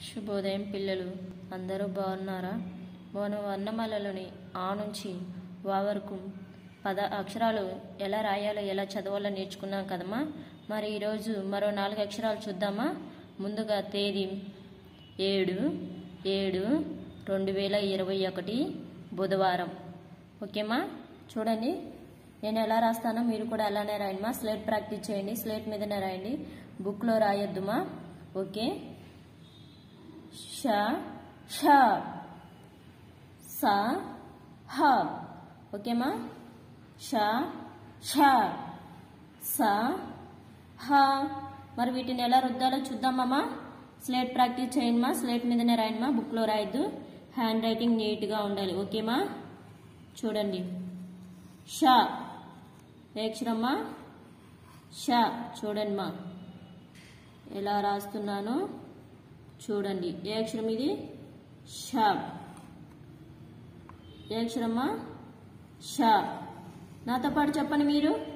శుభోదయం పిల్లలు అందరూ బాగున్నారా? మనం వర్ణమాలలోని ఆ నుంచి వా వరకు పద అక్షరాలు ఎలా రాయాలో ఎలా చదవాలో నేర్చుకున్నాం కదమ్మా. మరి ఈరోజు మరో నాలుగు అక్షరాలు చూద్దామా? ముందుగా తేదీ ఏడు ఏడు రెండు వేల ఇరవై ఒకటి బుధవారం. ఓకేమా? చూడండి. నేను ఎలా రాస్తానో మీరు కూడా అలానే రాయండి స్లేట్ ప్రాక్టీస్ చేయండి స్లేట్ మీదనే రాయండి. బుక్లో రాయొద్దుమా? ఓకే. ష ష స హ ఓకేమా ష ష స హ మరి వీటిని ఎలా రుద్దాలో చూద్దామమ్మా స్లేట్ ప్రాక్టీస్ చేయండిమా స్లేట్ మీదనే రాయండి మా. బుక్లో రాయొద్దు. హ్యాండ్ రైటింగ్ నీట్గా ఉండాలి. ఓకేమా చూడండి. ష. ఏక్షరమ్మా అక్షరమ్మా ష. చూడండి మా. ఎలా రాస్తున్నానో? చూడండి. ఏ అక్షరం ఇది? షాప్ ఏ అక్షరమ్మా? షాప్ నాతో పాటు చెప్పండి మీరు.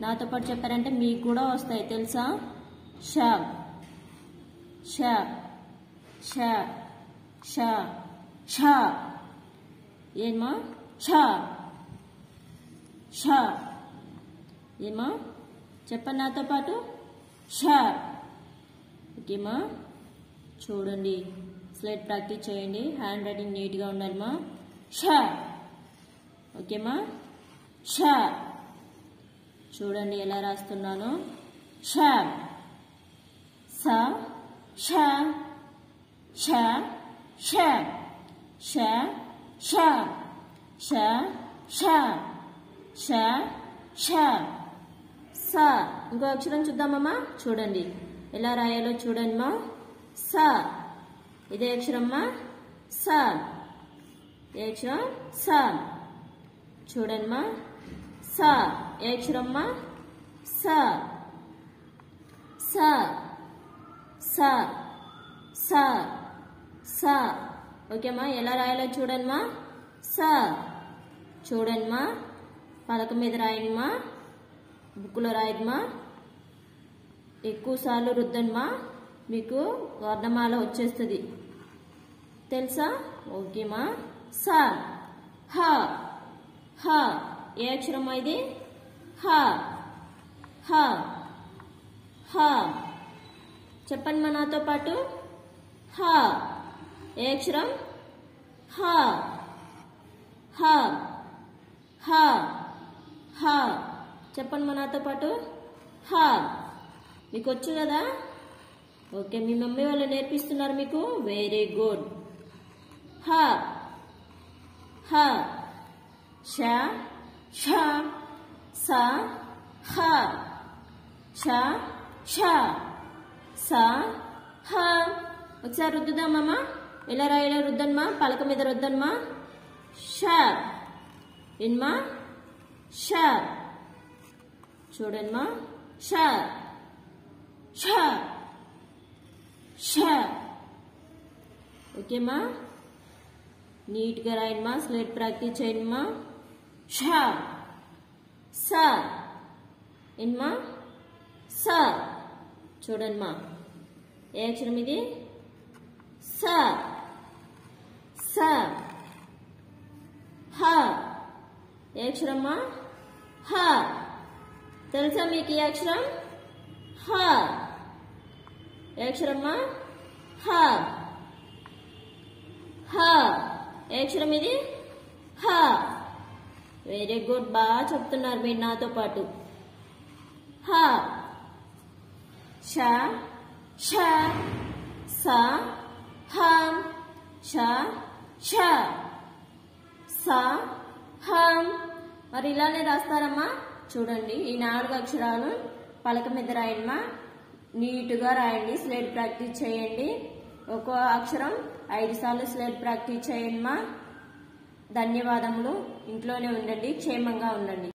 నాతో పాటు చెప్పారంటే మీకు కూడా వస్తాయి. తెలుసా? షాప్ షాప్ షా. షా. ష. ఏమా? ష. షా. ఏమా? చెప్పండి నాతో పాటు. ష. ఓకేమా? చూడండి. స్లైడ్ ప్రాక్టీస్ చేయండి. హ్యాండ్ రైటింగ్ నీట్గా ఉండాలమ్మా షా ష ఓకేమా ష చూడండి ఎలా రాస్తున్నాను. షా స. షా షా షా ష షా ష షా షా షా స. ఇంకో అక్షరం చూద్దామమ్మా చూడండి. ఎలా రాయాలో చూడండి మా. స. ఇదే అక్షరమ్మా? స. ఏ అక్షరం? స. చూడమ్మా స. ఏ అక్షరమ్మా? స. స. స. స. స. ఓకేమ్మా ఎలా రాయాలో చూడమ్మా స. చూడమ్మా పలక మీద రాయండిమా బుక్లో రాయడమా ఎక్కువ సార్లు రుద్దమ్మా మీకు వర్ణమాల వచ్చేస్తుంది. తెలుసా? ఓకేమా స హ హ. ఏ అక్షరం ఇది? హ హ హ. చెప్పండి మా నాతో పాటు. హ. ఏ అక్షరం? హ హ హ హ. చెప్పండి మా నాతో పాటు. హ. మీకు వచ్చు కదా? ఓకే మీ మమ్మీ వాళ్ళు నేర్పిస్తున్నారు మీకు? వెరీ గుడ్ హ. హ. ష. ష. స. హ. ష. ష. స. హ. ఒకసారి రుద్దుదామమ్మా. ఎలా రాయాలో రుద్దన్మా పలక మీద రుద్దన్మా ష. ఇన్మా ష. చూడన్మా? షార్ ష. ష. ఓకేమా నీట్గా రాయండిమా స్లేట్ ప్రాక్టీస్ చేయండిమా ష స ఇన్మా స చూడండిమా ఏ అక్షరం ఇది స స హ ఏ అక్షరమ్మా హ తెలుసా మీకు ఈ అక్షరం హ ఏ అక్షరమ్మా హ. హ. ఏ అక్షరం ఇది? హ. వెరీ గుడ్ బాగా చెప్తున్నారు మీరు నాతో పాటు. హ. ష. ష. స. హ. ష. ష. స. హ. మరి ఇలానే రాస్తారమ్మా. చూడండి ఈ నాలుగు అక్షరాలు పలక మీద రాయమ్మా. నీట్గా రాయండి. స్లేట్ ప్రాక్టీస్ చేయండి. ఒక్కో అక్షరం ఐదు సార్లు స్లేట్ ప్రాక్టీస్ చేయండిమా ధన్యవాదములు. ఇంట్లోనే ఉండండి. క్షేమంగా ఉండండి.